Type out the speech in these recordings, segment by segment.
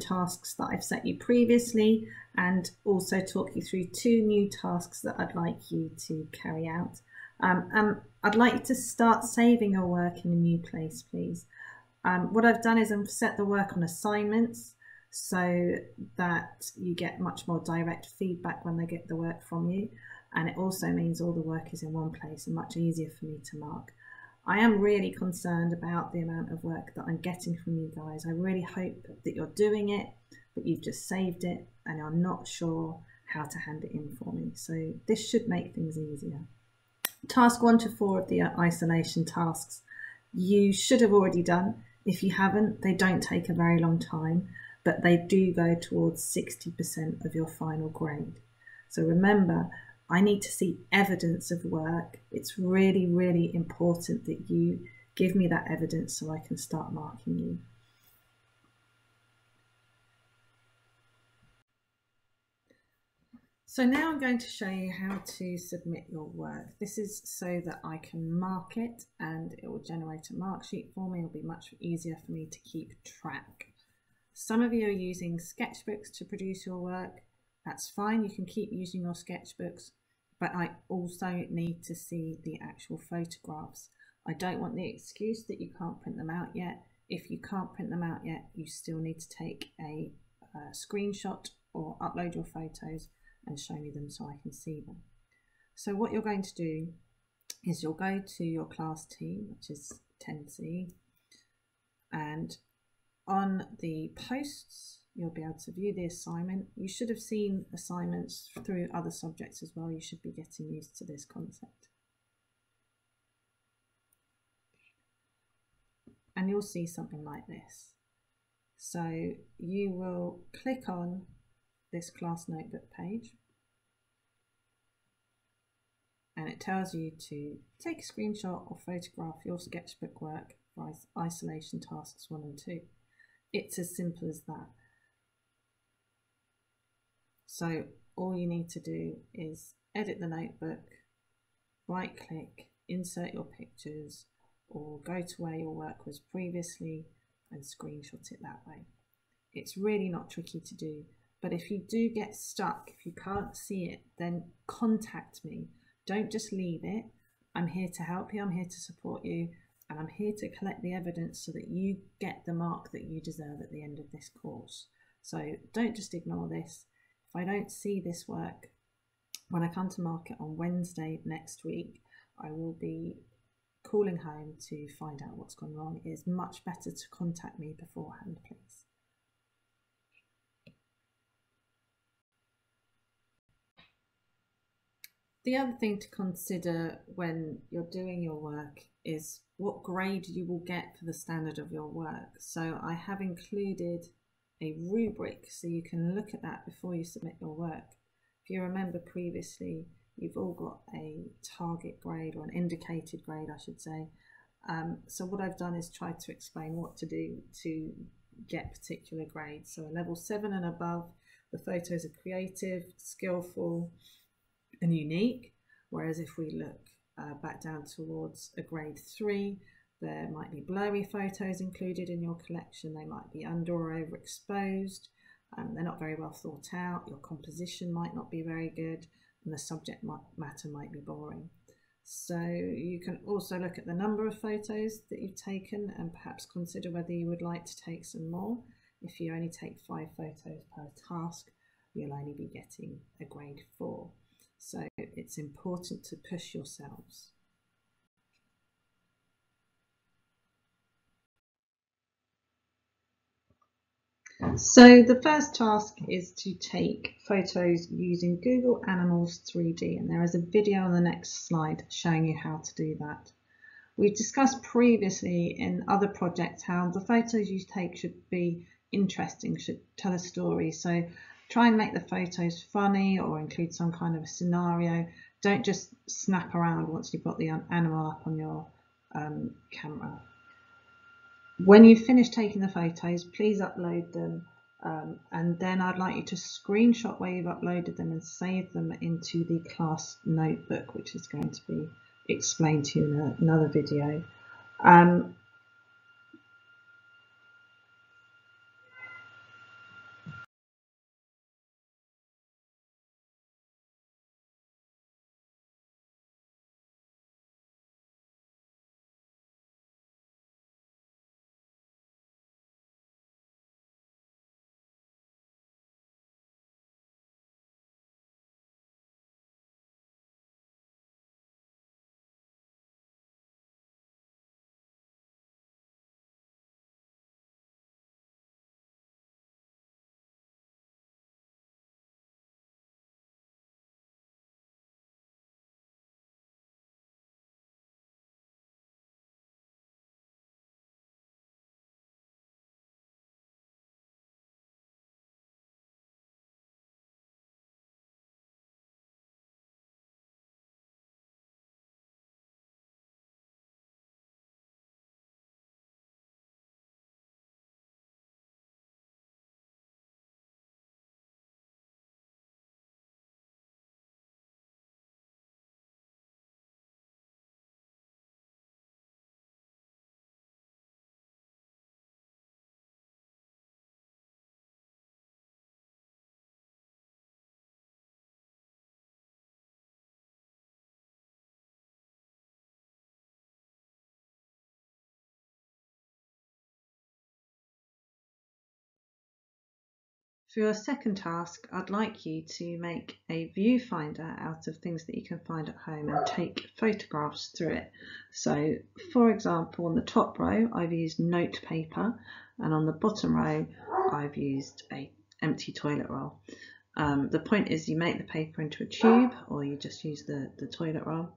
tasks that I've set you previously and also talk you through two new tasks that I'd like you to carry out. Um, and I'd like you to start saving your work in a new place, please. Um, what I've done is I've set the work on assignments so that you get much more direct feedback when they get the work from you. And it also means all the work is in one place and much easier for me to mark. I am really concerned about the amount of work that I'm getting from you guys. I really hope that you're doing it, but you've just saved it and are not sure how to hand it in for me. So this should make things easier. Task one to four of the uh, isolation tasks you should have already done. If you haven't, they don't take a very long time, but they do go towards 60% of your final grade. So remember, I need to see evidence of work. It's really, really important that you give me that evidence so I can start marking you. So now I'm going to show you how to submit your work. This is so that I can mark it and it will generate a mark sheet for me. It'll be much easier for me to keep track. Some of you are using sketchbooks to produce your work. That's fine, you can keep using your sketchbooks, but I also need to see the actual photographs. I don't want the excuse that you can't print them out yet. If you can't print them out yet, you still need to take a, a screenshot or upload your photos and show me them so I can see them. So what you're going to do is you'll go to your class team, which is 10C, and on the posts, you'll be able to view the assignment. You should have seen assignments through other subjects as well. You should be getting used to this concept. And you'll see something like this. So you will click on this class notebook page and it tells you to take a screenshot or photograph your sketchbook work for isolation tasks 1 and 2. It's as simple as that. So all you need to do is edit the notebook, right click, insert your pictures or go to where your work was previously and screenshot it that way. It's really not tricky to do, but if you do get stuck, if you can't see it, then contact me. Don't just leave it. I'm here to help you, I'm here to support you, and I'm here to collect the evidence so that you get the mark that you deserve at the end of this course. So don't just ignore this. If I don't see this work, when I come to market on Wednesday next week, I will be calling home to find out what's gone wrong. It is much better to contact me beforehand, please. The other thing to consider when you're doing your work is what grade you will get for the standard of your work. So I have included a rubric so you can look at that before you submit your work. If you remember previously, you've all got a target grade or an indicated grade, I should say. Um, so what I've done is try to explain what to do to get particular grades. So a level seven and above, the photos are creative, skillful, and unique. Whereas if we look uh, back down towards a grade three, there might be blurry photos included in your collection. They might be under or overexposed. Um, they're not very well thought out. Your composition might not be very good, and the subject matter might be boring. So you can also look at the number of photos that you've taken and perhaps consider whether you would like to take some more. If you only take five photos per task, you'll only be getting a grade four. So it's important to push yourselves. So the first task is to take photos using Google Animals 3D and there is a video on the next slide showing you how to do that. We've discussed previously in other projects how the photos you take should be interesting, should tell a story. So Try and make the photos funny or include some kind of a scenario. Don't just snap around once you've got the animal up on your um, camera. When you've finished taking the photos, please upload them um, and then I'd like you to screenshot where you've uploaded them and save them into the class notebook, which is going to be explained to you in a, another video. Um, For your second task, I'd like you to make a viewfinder out of things that you can find at home and take photographs through it. So, for example, on the top row, I've used note paper, and on the bottom row, I've used a empty toilet roll. Um, the point is you make the paper into a tube or you just use the, the toilet roll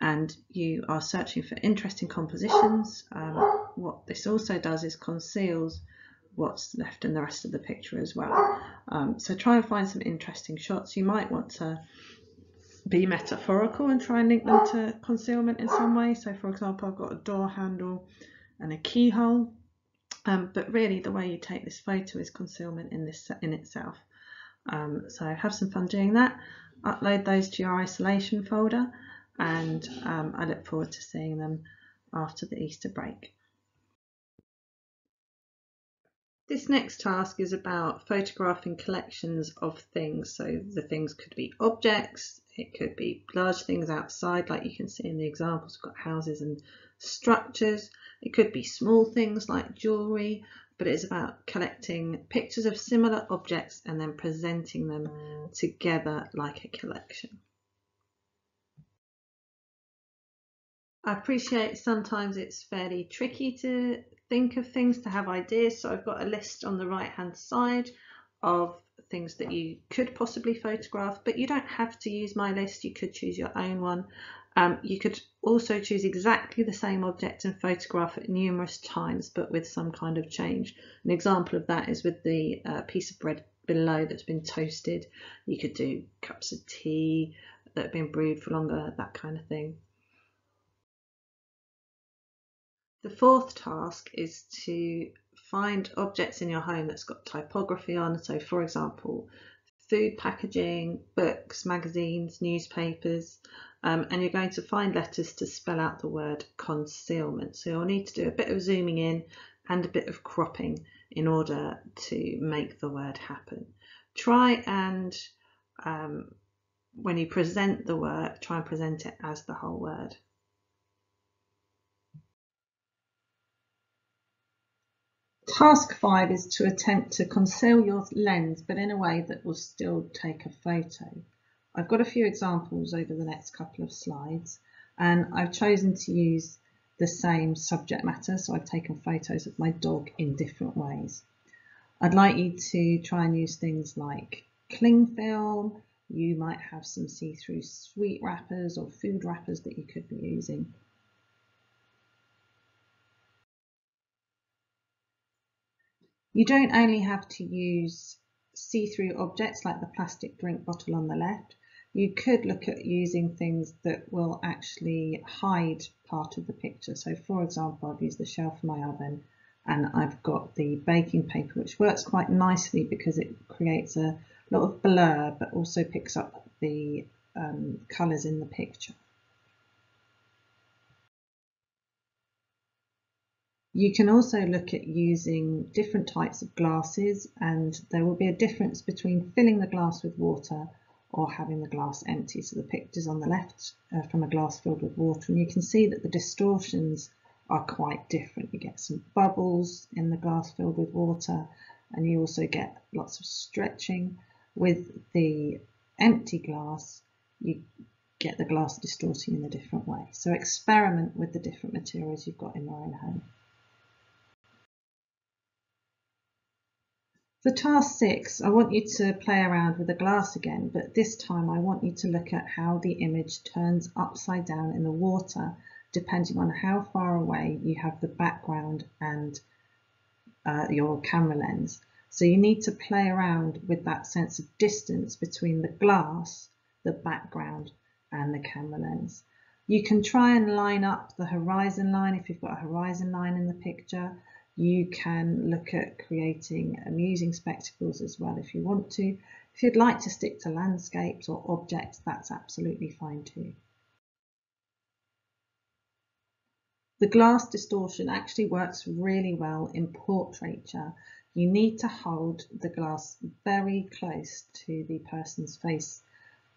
and you are searching for interesting compositions. Um, what this also does is conceals what's left in the rest of the picture as well. Um, so try and find some interesting shots. You might want to be metaphorical and try and link them to concealment in some way. So for example, I've got a door handle and a keyhole. Um, but really the way you take this photo is concealment in this in itself. Um, so have some fun doing that. Upload those to your isolation folder and um, I look forward to seeing them after the Easter break. This next task is about photographing collections of things. So the things could be objects, it could be large things outside, like you can see in the examples, we've got houses and structures. It could be small things like jewellery, but it's about collecting pictures of similar objects and then presenting them together like a collection. I appreciate sometimes it's fairly tricky to think of things, to have ideas. So I've got a list on the right hand side of things that you could possibly photograph, but you don't have to use my list. You could choose your own one. Um, you could also choose exactly the same object and photograph it numerous times, but with some kind of change. An example of that is with the uh, piece of bread below that's been toasted. You could do cups of tea that have been brewed for longer, that kind of thing. The fourth task is to find objects in your home that's got typography on. So for example, food packaging, books, magazines, newspapers, um, and you're going to find letters to spell out the word concealment. So you'll need to do a bit of zooming in and a bit of cropping in order to make the word happen. Try and um, when you present the work, try and present it as the whole word. Task five is to attempt to conceal your lens, but in a way that will still take a photo. I've got a few examples over the next couple of slides, and I've chosen to use the same subject matter, so I've taken photos of my dog in different ways. I'd like you to try and use things like cling film, you might have some see-through sweet wrappers or food wrappers that you could be using. You don't only have to use see-through objects like the plastic drink bottle on the left. You could look at using things that will actually hide part of the picture. So for example, I've used the shelf of my oven and I've got the baking paper, which works quite nicely because it creates a lot of blur, but also picks up the um, colours in the picture. You can also look at using different types of glasses and there will be a difference between filling the glass with water or having the glass empty. So the picture's on the left uh, from a glass filled with water and you can see that the distortions are quite different. You get some bubbles in the glass filled with water and you also get lots of stretching. With the empty glass, you get the glass distorting in a different way. So experiment with the different materials you've got in your own home. For task six, I want you to play around with the glass again, but this time I want you to look at how the image turns upside down in the water, depending on how far away you have the background and uh, your camera lens. So you need to play around with that sense of distance between the glass, the background and the camera lens. You can try and line up the horizon line if you've got a horizon line in the picture you can look at creating amusing spectacles as well if you want to. If you'd like to stick to landscapes or objects, that's absolutely fine too. The glass distortion actually works really well in portraiture. You need to hold the glass very close to the person's face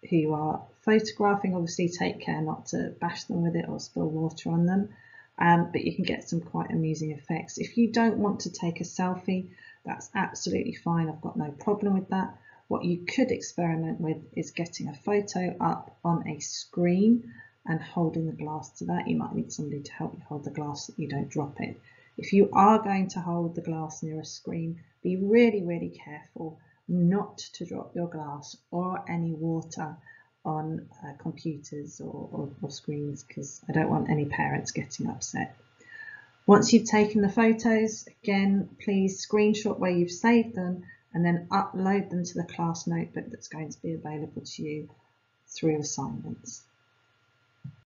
who you are photographing. Obviously take care not to bash them with it or spill water on them um, but you can get some quite amusing effects. If you don't want to take a selfie, That's absolutely fine. I've got no problem with that. What you could experiment with is getting a photo up on a screen and holding the glass to that. You might need somebody to help you hold the glass so you don't drop it. If you are going to hold the glass near a screen, be really, really careful not to drop your glass or any water on uh, computers or, or, or screens because I don't want any parents getting upset. Once you've taken the photos, again, please screenshot where you've saved them and then upload them to the class notebook that's going to be available to you through assignments.